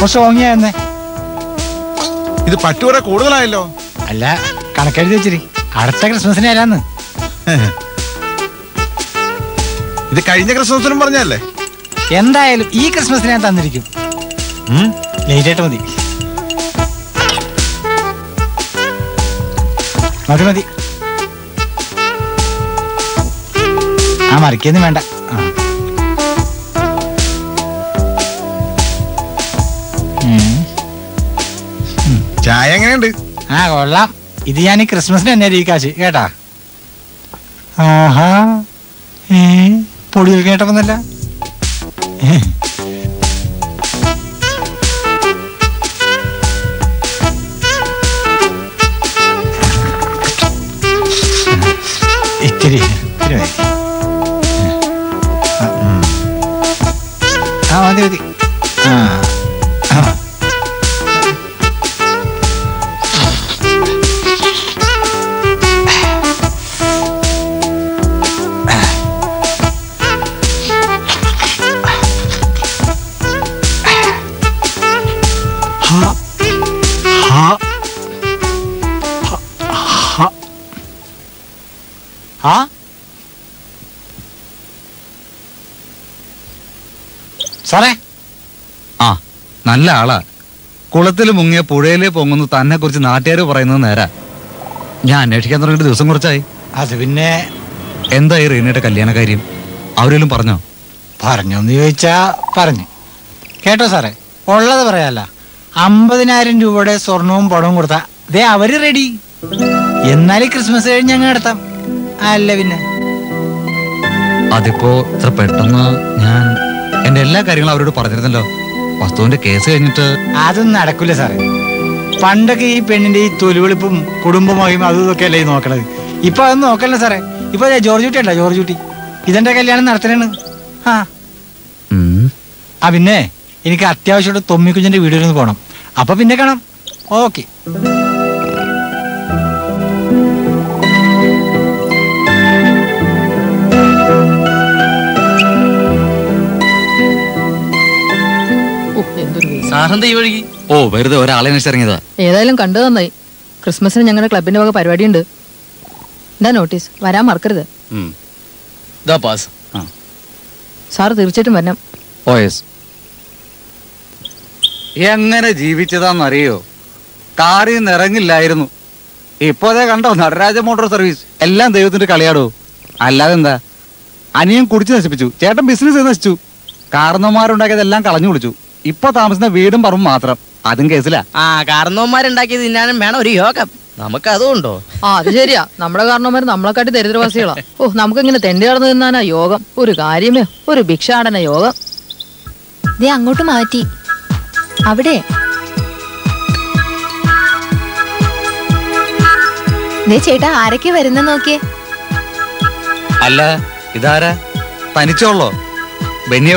കുറച്ച് ഓങ്ങിയാന്നേ ഇത് പട്ടുകുറെ കൂടുതലായല്ലോ. അല്ല കണക്കെഴുതി വെച്ചിരി. അടുത്ത ക്രിസ്മസിന് ആരാന്ന് ഇത് കഴിഞ്ഞ ക്രിസ്മസിനും പറഞ്ഞല്ലേ എന്തായാലും ഈ ക്രിസ്മസിന് ഞാൻ തന്നിരിക്കും. ലേറ്റ് ആയിട്ട് മതി. മതി മതി. ആ മറിക്കൊന്നും വേണ്ട. ചായ എങ്ങനെയുണ്ട്? ആ കൊള്ളാം. ഇത് ഞാൻ ഈ ക്രിസ്മസിന് തന്നെ ഈ കേട്ടാ? ആഹാ. ഏ പൊടിയൊക്കെ കേട്ടപ്പോന്നല്ല ഇത്തിരി നല്ല ആളാ. കുളത്തിൽ മുങ്ങിയ പുഴയിലെ പൊങ്ങുന്നു തന്നെ കുറിച്ച് നാട്ടുകാർ പറയുന്നത് നേരാ. ഞാൻ അന്വേഷിക്കാൻ തുടങ്ങിയിട്ട് ദിവസം കുറച്ചായി. അത് പിന്നെ എന്തായി റീനയുടെ കല്യാണ കാര്യം? അവരെല്ലാം പറഞ്ഞോ? പറഞ്ഞോന്ന് ചോദിച്ചാ പറഞ്ഞു. കേട്ടോ സാറേ ഉള്ളത് പറയാല്ല. അമ്പതിനായിരം രൂപയുടെ സ്വർണവും പണവും കൊടുത്താ. ദേ അവർ റെഡി. എന്നാലും ക്രിസ്മസ് കഴിഞ്ഞ് അങ്ങ് നടത്താം. അല്ല പിന്നെ. അതിപ്പോ ഇത്ര പെട്ടെന്ന് ഞാൻ എന്റെ എല്ലാ കാര്യങ്ങളും അവരോട് പറഞ്ഞിരുന്നല്ലോ. വസ്തുവിന്റെ കേസ് കഴിഞ്ഞിട്ട് അതൊന്നും നടക്കില്ല സാറേ. പണ്ടൊക്കെ ഈ പെണ്ണിന്റെ ഈ തൊലിവെളുപ്പും കുടുംബമായും അതും ഇതൊക്കെ അല്ലേ നോക്കണത്? ഇപ്പൊ അതൊന്നും നോക്കല്ല സാറേ. ഇപ്പൊ ജോർജ് കുട്ടി അല്ല ജോർജ് കുട്ടി. ഇതെന്റെ കല്യാണം നടത്തണേണ് ആ. ആ പിന്നെ എനിക്ക് അത്യാവശ്യമായിട്ട് തൊമ്മിക്കുഞ്ഞിന്റെ വീടുകളിൽ ഒന്ന് പോകണം അപ്പൊ പിന്നെ കാണാം. ഓക്കെ. ഈ വഴിക്ക്? ഓ വെറുതെ ഒരാളെ അന്വേഷിച്ചിറങ്ങിയതാ ഏതായാലും കണ്ടു നന്നായി. ക്രിസ്മസിന് ഞങ്ങളുടെ ക്ലബിന്റെ വക പരിപാടിയുണ്ട്. എന്താ നോട്ടീസ് വരാൻ മറക്കരുത്. പാസ്. സാർ തീർച്ചയായിട്ടും വരണം. Oh yes. എങ്ങനെ ജീവിച്ചതാന്നറിയോ? കാറിൽ നിന്ന് ഇറങ്ങില്ലായിരുന്നു. ഇപ്പോഴേ അതേ കണ്ടോ നടരാജ മോട്ടോർ സർവീസ്. എല്ലാം ദൈവത്തിന്റെ കളിയാടോ. അല്ലാതെ എന്താ? അനിയൻ കുടിച്ചു നശിപ്പിച്ചു ചേട്ടൻ ബിസിനസ് നശിച്ചു. കാരണന്മാരുണ്ടാക്കിയതെല്ലാം കളഞ്ഞു കുളിച്ചു ഇപ്പൊ താമസിക്കുന്ന വീടും പറമ്പും മാത്രം. അതും കേസിലാ. ആ കാരണവന്മാരുണ്ടാക്കിയത് തിന്നാനും വേണം ഒരു യോഗം. നമുക്ക് അതുകൊണ്ടോ ആ അത് ശരിയാ. നമ്മുടെ കാരണവന്മാർ നമ്മളെക്കാട്ടി ദരിദ്രവാസികളാ. ഓ നമുക്ക് ഇങ്ങനെ തെണ്ടി കടന്നു തിന്നാനാ യോഗം. ഒരു കാര്യമേ ഒരു ഭിക്ഷാടന യോഗം. ദേ അങ്ങോട്ട് മാറ്റി. അവിടെ. ദേ ചേട്ടാ ആരൊക്കെ വരുന്ന നോക്കിയേ? അല്ല ഇതാരാ? തനിച്ചോളോ? ബെന്നി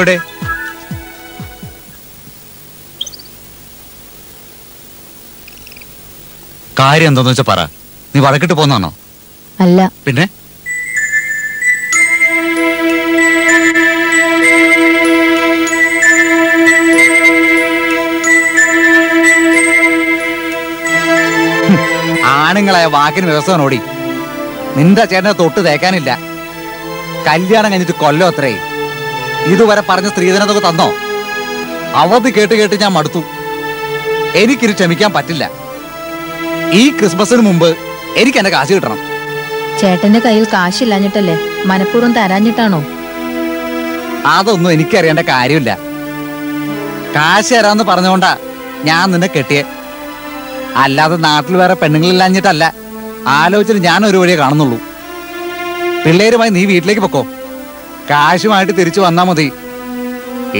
കാര്യം എന്താന്ന് വെച്ചാ പറ. നീ വടക്കിട്ട് പോന്നാണോ അല്ല. പിന്നെ? ആണുങ്ങളായ വാക്കിന് വ്യവസ്ഥ ഓടി നിന്റെ ചേട്ടനെ തൊട്ട് തേക്കാനില്ല. കല്യാണം കഴിഞ്ഞിട്ട് കൊല്ലോ അത്രേ. ഇതുവരെ പറഞ്ഞ സ്ത്രീധനത്തൊക്കെ തന്നോ? അവധി കേട്ട് കേട്ട് ഞാൻ മടുത്തു. എനിക്കിത് ക്ഷമിക്കാൻ പറ്റില്ല. ഈ ക്രിസ്മസിന് മുമ്പ് എനിക്ക് എന്റെ കാശ് കിട്ടണം. ചേട്ടന്റെ കയ്യിൽ കാശില്ലാഞ്ഞിട്ടല്ലേ മനഃപൂർവം തരാഞ്ഞിട്ടാണോ? അതൊന്നും എനിക്കറിയേണ്ട കാര്യമില്ല. കാശ് തരാന്ന് പറഞ്ഞുകൊണ്ടാ ഞാൻ നിന്നെ കെട്ടിയെ. അല്ലാതെ നാട്ടിൽ വേറെ പെണ്ണുങ്ങളില്ലാഞ്ഞിട്ടല്ല. ആലോചിച്ചിട്ട് ഞാൻ ഒരു വഴിയെ കാണുന്നുള്ളൂ. പിള്ളേരുമായി നീ വീട്ടിലേക്ക് പൊക്കോ. കാശുമായിട്ട് തിരിച്ചു വന്നാ മതി.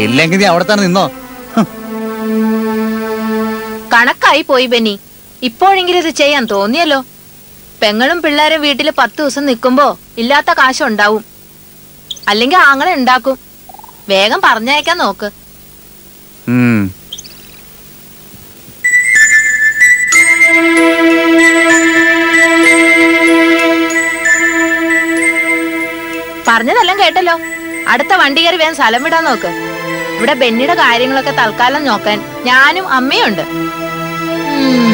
ഇല്ലെങ്കിൽ നീ അവിടെ തന്നെ നിന്നോ കണക്കായി പോയി ബെന്നി. ഇപ്പോഴെങ്കിലും ഇത് ചെയ്യാൻ തോന്നിയല്ലോ. പെങ്ങളും പിള്ളേരും വീട്ടിൽ പത്ത് ദിവസം നിൽക്കുമ്പോ ഇല്ലാത്ത കാശുണ്ടാവും. അല്ലെങ്കിൽ ആങ്ങളെ ഉണ്ടാക്കും. വേഗം പറഞ്ഞയക്കാൻ നോക്ക്. പറഞ്ഞതെല്ലാം കേട്ടല്ലോ. അടുത്ത വണ്ടി കയറി വേഗം സ്ഥലം വിടാൻ നോക്ക്. ഇവിടെ ബെന്നിയുടെ കാര്യങ്ങളൊക്കെ തൽക്കാലം നോക്കാൻ ഞാനും അമ്മയുണ്ട്. ഉം.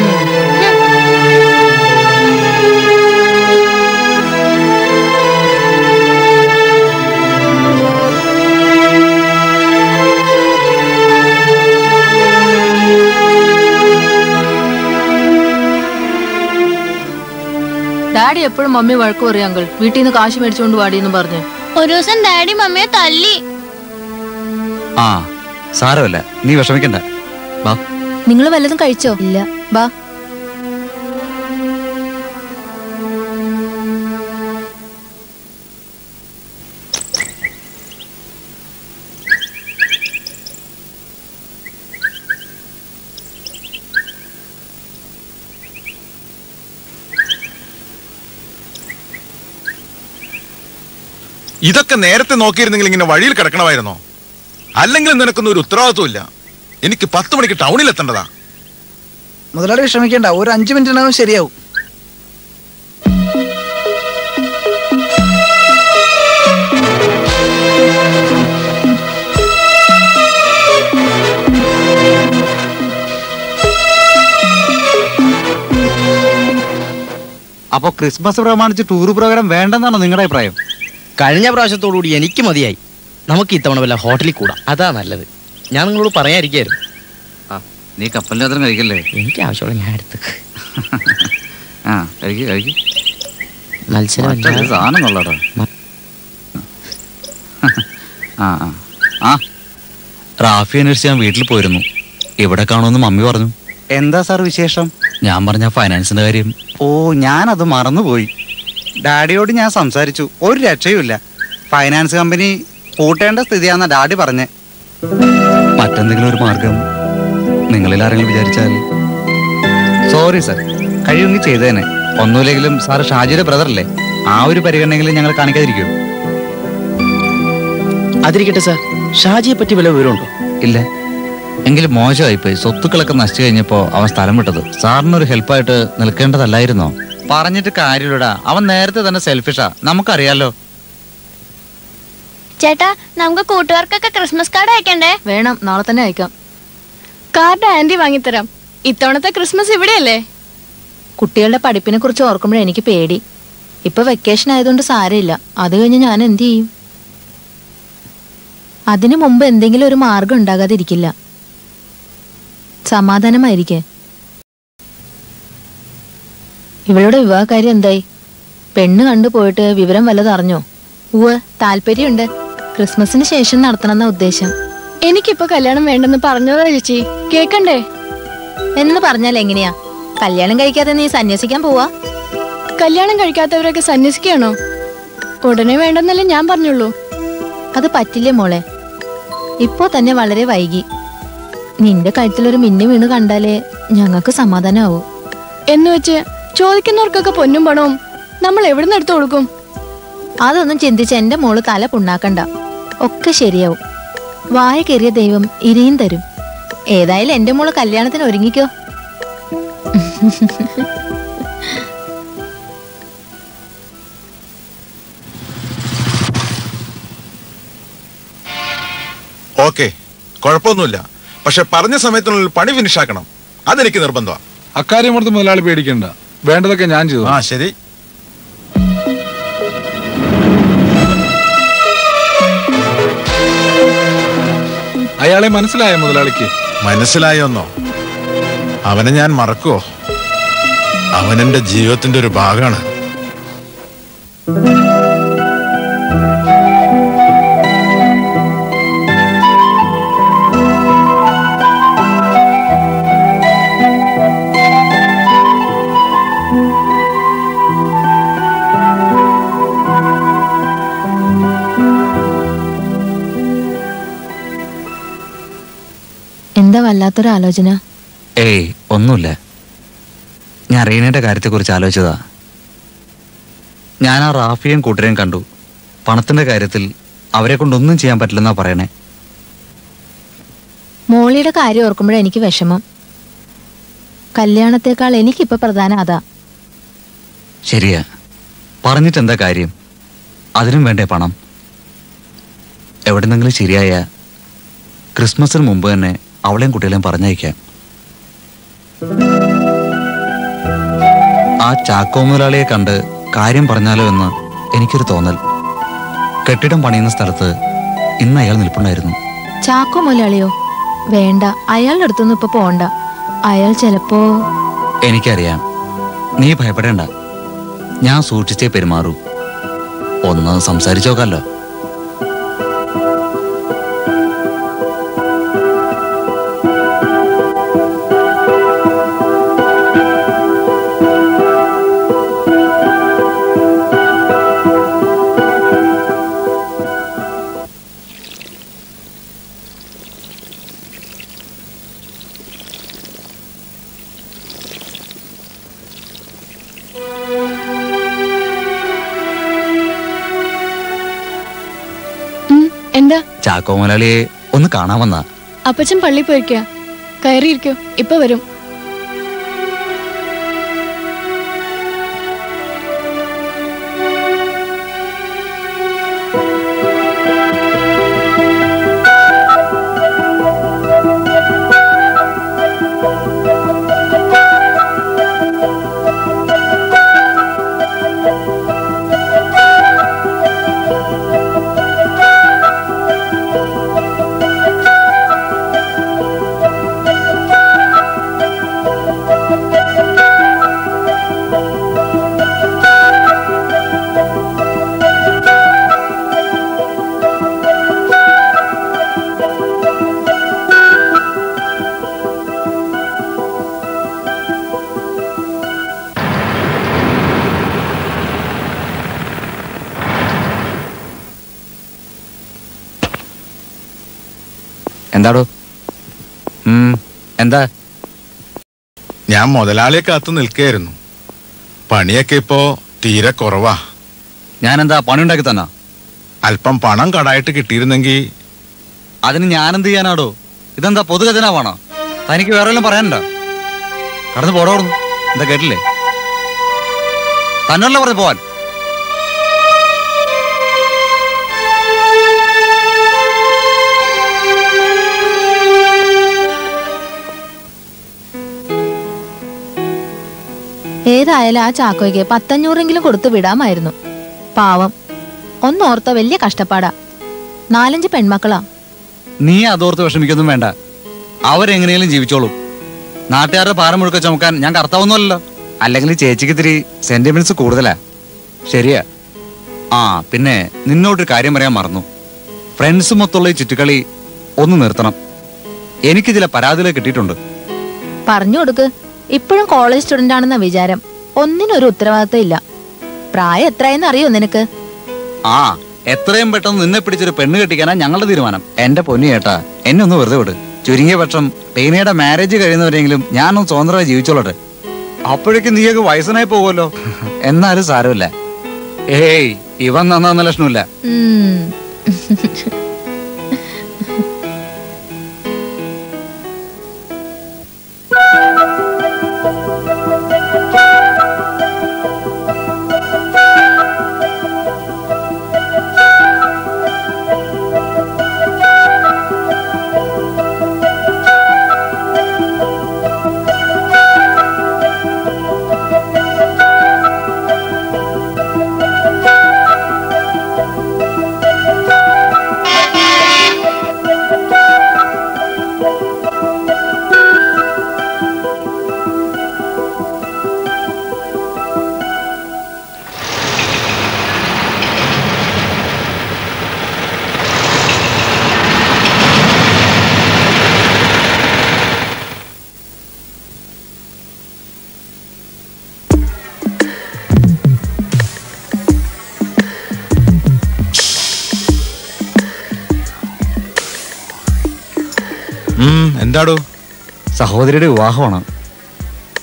ഡാഡി എപ്പോഴും മമ്മി വഴക്ക് പറയും അങ്കിൾ. വീട്ടിൽ നിന്ന് കാശ് മേടിച്ചുകൊണ്ട് വാടിയെന്ന് പറഞ്ഞു. ഒരു ദിവസം ഡാഡി മമ്മിയെ തല്ലി. ആ സാരമല്ല. നീ വിഷമിക്കണ്ട. വാ നിങ്ങൾ വല്ലതും കഴിച്ചോ? ഇല്ല. ബാ. ഇതൊക്കെ നേരത്തെ നോക്കിയിരുന്നെങ്കിൽ ഇങ്ങനെ വഴിയിൽ കിടക്കണമായിരുന്നോ? അല്ലെങ്കിൽ നിനക്കൊന്നും ഒരു ഉത്തരവാദിത്വം ഇല്ല എനിക്ക് പത്ത് മണിക്ക് ടൗണിൽ എത്തേണ്ടതാ. മുതലാളി വിഷമിക്കേണ്ട. ഒരു അഞ്ചു മിനിറ്റിനകം ശരിയാവും. അപ്പോ ക്രിസ്മസ് പ്രമാണിച്ച് ടൂർ പ്രോഗ്രാം വേണ്ടെന്നാണോ നിങ്ങളുടെ അഭിപ്രായം? കഴിഞ്ഞ പ്രാവശ്യത്തോടുകൂടി എനിക്ക് മതിയായി. നമുക്ക് ഇത്തവണ വല്ല ഹോട്ടലിൽ കൂടാം. അതാ നല്ലത്. ഞാൻ നിങ്ങളോട് പറയാതിരിക്കായിരുന്നു. ആ നീ കപ്പലിനകത്തും കഴിക്കല്ലേ? എനിക്ക് ആവശ്യമുള്ള ഞാൻ എടുത്ത് ആ കഴിക്ക് കഴിക്ക്. മത്സരം സാധനം ആ ആ. ആ. റാഫി അന്വേഷിച്ച് ഞാൻ വീട്ടിൽ പോയിരുന്നു. ഇവിടെ കാണുമെന്ന് മമ്മി പറഞ്ഞു. എന്താ സാർ വിശേഷം? ഞാൻ പറഞ്ഞ ഫൈനാൻസിന്റെ കാര്യം. ഓ ഞാനത് മറന്നുപോയി. ഡാഡിയോട് ഞാൻ സംസാരിച്ചു. ഒരു രക്ഷയുമില്ല. ഫൈനാൻസ് കമ്പനി പൂട്ടേണ്ട സ്ഥിതിയാന്ന ഡാഡി പറഞ്ഞേ. മറ്റെന്തെങ്കിലും ഒരു മാർഗം നിങ്ങളിൽ ആരെങ്കിലും വിചാരിച്ചാൽ? സോറി സർ കഴിയുമെങ്കിൽ ചെയ്തേനെ. ഒന്നുമില്ലെങ്കിലും സാർ ഷാജിയുടെ ബ്രദറല്ലേ ആ ഒരു പരിഗണനയെങ്കിലും ഞങ്ങൾ കാണിക്കാതിരിക്കൂ അതിരിക്കട്ടെ സാർ ഷാജിയെ പറ്റി വല്ല വിവരമുണ്ടോ? ഇല്ല. എങ്കിലും മോശമായിപ്പോയി. സ്വത്തുക്കളൊക്കെ നശിച്ചു കഴിഞ്ഞപ്പോൾ അവൻ സ്ഥലം വിട്ടത്. സാറിനൊരു ഹെൽപ്പായിട്ട് നിൽക്കേണ്ടതല്ലായിരുന്നോ? പറഞ്ഞിട്ട് കാര്യമില്ലടാ. അവൻ നേരത്തെ തന്നെ സെൽഫിഷാ നമുക്കറിയാലോ. ചേട്ടാ നമുക്ക് കൂട്ടുകാർക്കൊക്കെ ക്രിസ്മസ് കാർഡ് അയക്കണ്ടേ? വേണം നാളെ തന്നെ അയക്കാം. കാർഡ് ആന്റി വാങ്ങിത്തരാം. ഇത്തവണത്തെ ക്രിസ്മസ് ഇവിടെയല്ലേ? കുട്ടികളുടെ പഠിപ്പിനെ കുറിച്ച് ഓർക്കുമ്പോഴേ എനിക്ക് പേടി. ഇപ്പൊ വെക്കേഷൻ ആയതുകൊണ്ട് സാരമില്ല. അത് കഴിഞ്ഞ് ഞാൻ എന്ത് ചെയ്യും? അതിനു മുമ്പ് എന്തെങ്കിലും ഒരു മാർഗം ഉണ്ടാകാതിരിക്കില്ല. സമാധാനമായിരിക്കെ. ഇവളുടെ വിവാഹകാര്യം എന്തായി? പെണ്ണ് കണ്ടു പോയിട്ട് വിവരം വല്ലതും അറിഞ്ഞോ? ഉവ് താല്പര്യമുണ്ട്. ക്രിസ്മസിന് ശേഷം നടത്തണമെന്ന ഉദ്ദേശം. എനിക്കിപ്പോ കല്യാണം വേണ്ടെന്ന് പറഞ്ഞതാ ചേച്ചി. കേക്കണ്ടേ? എന്ന് പറഞ്ഞാൽ എങ്ങനെയാ? കല്യാണം കഴിക്കാതെ നീ സന്യസിക്കാൻ പോവാ? കല്യാണം കഴിക്കാത്തവരൊക്കെ സന്യസിക്കുകയാണോ? ഉടനെ വേണ്ടെന്നല്ലേ ഞാൻ പറഞ്ഞുള്ളൂ. അത് പറ്റില്ലേ മോളെ? ഇപ്പോ തന്നെ വളരെ വൈകി. നിന്റെ കഴുത്തിലൊരു മിന്നു വീണ് കണ്ടാലേ ഞങ്ങൾക്ക് സമാധാനാവൂ എന്ന് വെച്ച് ചോദിക്കുന്നവർക്കൊക്കെ പൊന്നും പണവും നമ്മൾ എവിടുന്ന് എടുത്തു കൊടുക്കും? അതൊന്നും ചിന്തിച്ച് എന്റെ മോൾ തല പുണ്ണാക്കണ്ട. ഒക്കെ ശരിയാവും. വായ കയറിയ ദൈവം ഇരിയും തരും. ഏതായാലും എന്റെ മോൾ കല്യാണത്തിന് ഒരുങ്ങിക്കോ. ഓക്കെ കുഴപ്പമൊന്നുമില്ല. പക്ഷെ പറഞ്ഞ സമയത്തിനുള്ളിൽ പണി ഫിനിഷ് ആക്കണം. അതെനിക്ക് നിർബന്ധമാണ് അക്കാര്യം ഓർത്ത് മുതലാളി പേടിക്കണ്ട. വേണ്ടതൊക്കെ ഞാൻ ചെയ്തു. ആ ശരി. അയാളെ മനസ്സിലായ മുതലാളിക്ക്? മനസ്സിലായോന്നോ? അവനെ ഞാൻ മറക്കുവോ? അവനെന്റെ ജീവിതത്തിന്റെ ഒരു ഭാഗമാണ്. എന്താ വല്ലാത്തൊരു ആലോചന ഏയ് ഒന്നുമില്ല. ഞാൻ റീനയുടെ കാര്യത്തെക്കുറിച്ച് ആലോചിച്ചതാ. ഞാൻ ആ റാഫിയും കൂട്ടരെയും കണ്ടു. പണത്തിന്റെ കാര്യത്തിൽ അവരെ കൊണ്ടൊന്നും ചെയ്യാൻ പറ്റില്ലെന്നാ പറയണേ. മോളിയുടെ കാര്യം ഓർക്കുമ്പോഴേ എനിക്ക് വിഷമം. കല്യാണത്തെക്കാൾ എനിക്കിപ്പോ പ്രധാനം അതാ. ശരിയാ. പറഞ്ഞിട്ട് എന്താ കാര്യം? അതിനും വേണ്ടേ പണം? എവിടെന്നെങ്കിലും ശരിയായ. ക്രിസ്മസിന് മുമ്പ് തന്നെ അവളെയും കുട്ടികളെയും പറഞ്ഞയക്കാം. ആ ചാക്കോ മുതലാളിയെ കണ്ട് കാര്യം പറഞ്ഞാലോ എന്ന് എനിക്കൊരു തോന്നൽ. കെട്ടിടം പണിയുന്ന സ്ഥലത്ത് ഇന്ന് അയാൾ നിൽപ്പുണ്ടായിരുന്നു. ചാക്കോ മുതലാളിയോ? വേണ്ട. അയാളുടെ അടുത്തൊന്നും ഇപ്പൊ പോണ്ട. അയാൾ ചെലപ്പോ എനിക്കറിയാം. നീ ഭയപ്പെടേണ്ട. ഞാൻ സൂക്ഷിച്ചേ പെരുമാറൂ. ഒന്ന് സംസാരിച്ചു ചാക്കോ മുതലാളിയെ ഒന്ന് കാണാമെന്നാ അപ്പച്ചൻ പള്ളി പോയിരിക്കുക ഇപ്പൊ വരും. എന്താ? ഞാൻ മുതലാളിയെ കാത്തു നിൽക്കുകയായിരുന്നു. പണിയൊക്കെ ഇപ്പോ തീരെ കുറവാ. ഞാൻ എന്താ പണി ഉണ്ടാക്കി തന്ന? അല്പം പണം കടായിട്ട് കിട്ടിയിരുന്നെങ്കിൽ അതിന് ഞാൻ എന്ത് ചെയ്യാനാടോ? ഇതെന്താ പൊതുഖജനാവാണോ തനിക്ക് വേറെ വല്ലതും പറയാനുണ്ടോ? കടന്ന് പോടോർന്നു എന്താ കേട്ടില്ലേ? തന്നെ പറഞ്ഞു പോവാൻ? ഏതായാലും ആ ചാക്കോയ്ക്ക് പത്തഞ്ഞൂറെങ്കിലും കൊടുത്തു വിടാമായിരുന്നു. പാവം. ഒന്നോർത്ത വലിയ കഷ്ടപ്പാടാ. നാലഞ്ച് പെൺമക്കളാ. നീ അതോർത്ത് വിഷമിക്കൊന്നും വേണ്ട. അവരെങ്ങനെയും ജീവിച്ചോളും. നാട്ടുകാരുടെ പാറ മുഴുക്ക ചുമക്കാൻ ഞാൻ കർത്താവുന്നല്ലോ അല്ലെങ്കിൽ ചേച്ചിക്ക് ഇത്തിരി സെന്റിമെന്റ്സ് കൂടുതലാ. ശരിയാ. ആ പിന്നെ നിന്നോട്ടൊരു കാര്യം പറയാൻ മറന്നു. ഫ്രണ്ട്സ് മൊത്തമുള്ള ഈ ചുറ്റുകളി ഒന്ന് നിർത്തണം. എനിക്ക് ചില പരാതികൾ കിട്ടിയിട്ടുണ്ട്. പറഞ്ഞു കൊടുക്ക്. ഇപ്പോഴും കോളേജ് സ്റ്റുഡന്റ് ആണെന്ന വിചാരം ഒന്നിനൊരു ഉത്തരവാദിത്തം ഇല്ല. പ്രായം എത്രയെന്ന് അറിയോ നിനക്ക്? ആ എത്രയും പെട്ടെന്ന് നിന്നെ പിടിച്ചൊരു പെണ്ണ് കെട്ടിക്കാനാ ഞങ്ങളുടെ തീരുമാനം. എന്റെ പൊന്നു ചേട്ടാ എന്നെ ഒന്ന് വെറുതെ വിട്. ചുരുങ്ങിയ പക്ഷം ടീനയുടെ മാരേജ് കഴിയുന്നവരെങ്കിലും ഞാനൊന്ന് സ്വതന്ത്രമായി ജീവിച്ചോളട്ടെ. അപ്പോഴേക്കും നീയൊക്കെ വയസ്സനായി പോകുമല്ലോ. എന്നാലും സാരമില്ല. ഏയ് ഇവൻ നന്നാന്ന ലക്ഷണമില്ല. എന്താടോ? സഹോദരിയുടെ വിവാഹമാണ്.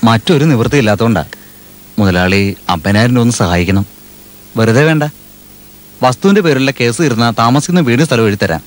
മറ്റൊരു നിവൃത്തി ഇല്ലാത്തതുകൊണ്ടാ മുതലാളി അമ്പതിനായിരം ഒന്ന് സഹായിക്കണം. വെറുതെ വേണ്ട. വസ്തുവിന്റെ പേരിലുള്ള കേസ് ഇരുന്ന താമസിക്കുന്ന വീട് സ്ഥലം എഴുതരാം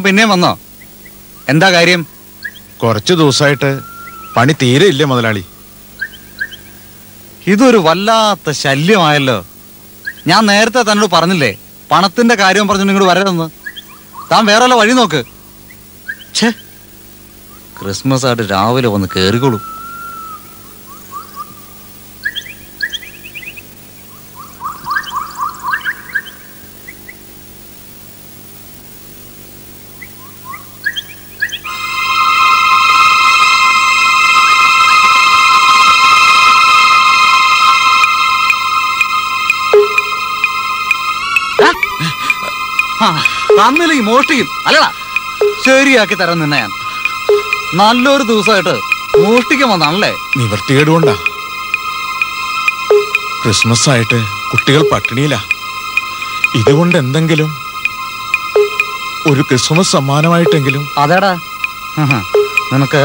താൻ പിന്നെയും വന്നോ? എന്താ കാര്യം? കുറച്ചു ദിവസമായിട്ട് പണി തീരെ ഇല്ല മുതലാളി. ഇതൊരു വല്ലാത്ത ശല്യമായല്ലോ. ഞാൻ നേരത്തെ തന്നോട് പറഞ്ഞില്ലേ പണത്തിന്റെ കാര്യം പറഞ്ഞു നിങ്ങൾ വരരുതെന്ന്. താൻ വേറെ വഴി നോക്ക്. ഛേ ക്രിസ്മസ് ആയിട്ട് രാവിലെ വന്ന് കേറിക്കോളൂ ഈ മോഷ്ടിക്കും. അല്ലടാ ശരിയാക്കി തരാൻ നിന്ന ഞാൻ. നല്ലൊരു ദിവസമായിട്ട് മോഷ്ടിക്കാൻ വന്നാണല്ലേ? നിവർത്തികേടുകൊണ്ടാ ക്രിസ്മസ് ആയിട്ട് കുട്ടികൾ പട്ടിണിയിലാ. ഇതുകൊണ്ട് എന്തെങ്കിലും ഒരു ക്രിസ്മസ് സമ്മാനമായിട്ടെങ്കിലും അതേടാ. നിനക്ക്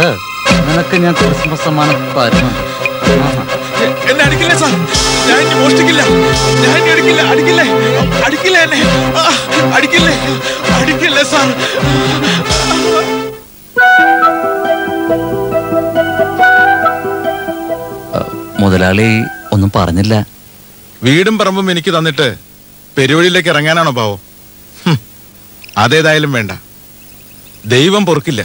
നിനക്ക് ഞാൻ ക്രിസ്മസ് സമ്മാനം തരുന്നു. എന്നെ അടിക്കില്ല സാർ? ഞാൻ മോഷ്ടിക്കില്ല. ഞാൻ ഇനി അടിക്കില്ല. അടിക്കില്ലേ. അടിക്കില്ല എന്നെ. അടിക്കില്ലേ. അടിക്കില്ല സാർ. മുതലാളി ഒന്നും പറഞ്ഞില്ല. വീടും പറമ്പും എനിക്ക് തന്നിട്ട് പെരുവഴിയിലേക്ക് ഇറങ്ങാനാണോ പാവം? അതേതായാലും വേണ്ട. ദൈവം പൊറുക്കില്ല.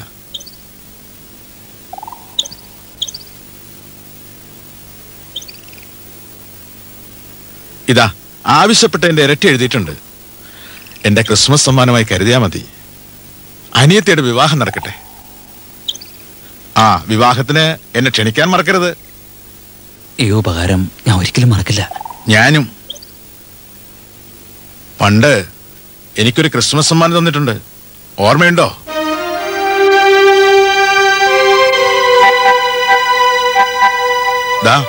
ഇതാ ആവശ്യപ്പെട്ട എന്റെ ഇരട്ടി എഴുതിയിട്ടുണ്ട്. എന്റെ ക്രിസ്മസ് സമ്മാനമായി കരുതിയാ മതി. അനിയത്തിയുടെ വിവാഹം നടക്കട്ടെ. ആ വിവാഹത്തിന് എന്നെ ക്ഷണിക്കാൻ മറക്കരുത്. ഈ ഉപകാരം ഞാൻ ഒരിക്കലും മറക്കില്ല. ഞാനും. പണ്ട് എനിക്കൊരു ക്രിസ്മസ് സമ്മാനം തന്നിട്ടുണ്ട്. ഓർമ്മയുണ്ടോ? ദാ